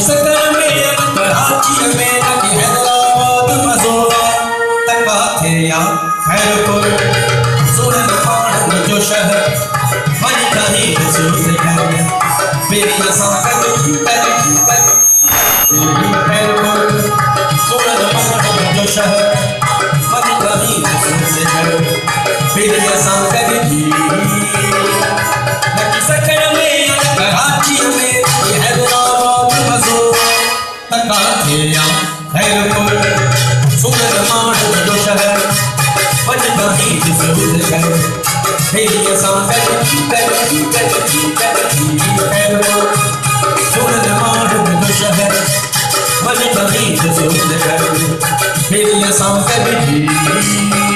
सकल में कराची में लगी हैदराबाद मजोरा तका थे या खैरपुर सुनन पान जो शहर मन कहीं सूस कर मेरी असा कर कर कर खैरपुर सुनन पान जो शहर मन कहीं सूस कर मेरी असा making yourself better, better, better, better, better. Soon in the morning, the push ahead. Money believe better. Better.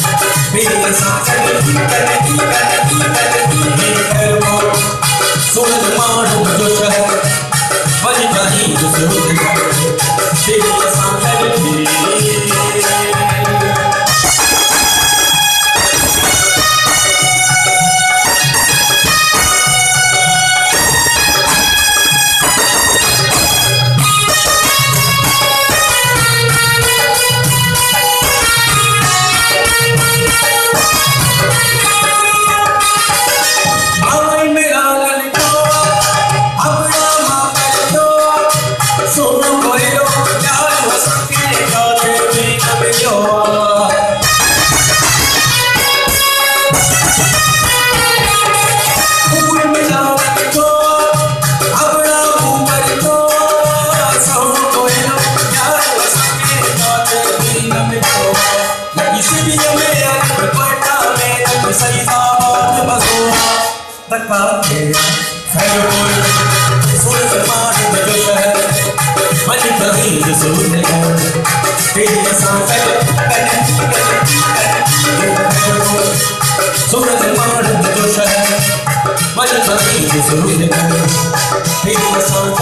तका के खैरपुर सूरज मान में जो शहर मन कहीं जो सूरज है। तेरी साँसें सूरज मान में जो शहर मन कहीं जो सूरज है। तेरी साँसें